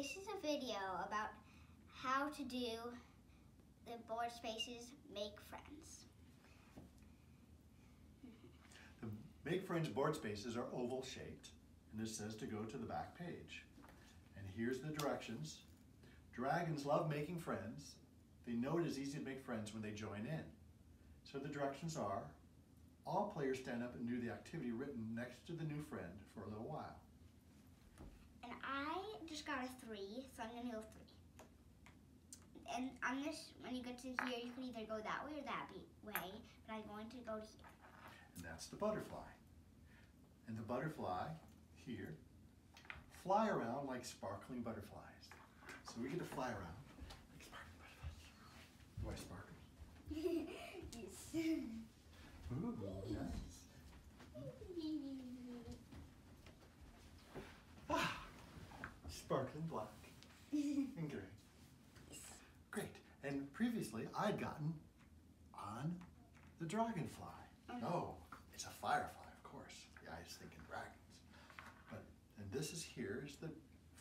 This is a video about how to do the board spaces make friends. The Make Friends board spaces are oval shaped and it says to go to the back page. And here's the directions. Dragons love making friends. They know it is easy to make friends when they join in. So the directions are, all players stand up and do the activity written next to the new friend for a little while. Just got a three, so I'm gonna go three. And on this, when you get to here, you can either go that way or that way, but I'm going to go to here. And that's the butterfly. And the butterfly here fly around like sparkling butterflies. So we get to fly around like sparkling butterflies. Do I sparkle? yes. Ooh, nice. Ah, sparkling black and gray. Great. And previously I'd gotten on the dragonfly. Mhm. No, it's a firefly, of course. The guy's thinking dragons. But and this is here is the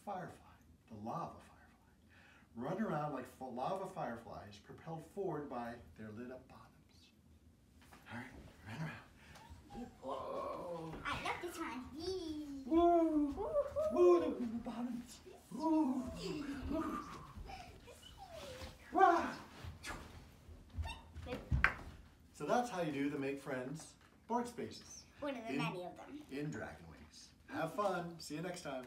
firefly, the lava firefly. Run around like lava fireflies, propelled forward by their lit up bottoms. All right, run around. Whoa! I love this one. Yee. Woo! Woo-hoo. Woo! The the bottoms. Woo! Woo! Wah! So that's how you do the Make Friends board spaces One of the In- many of them. in Dragon Wings. Have fun. See you next time.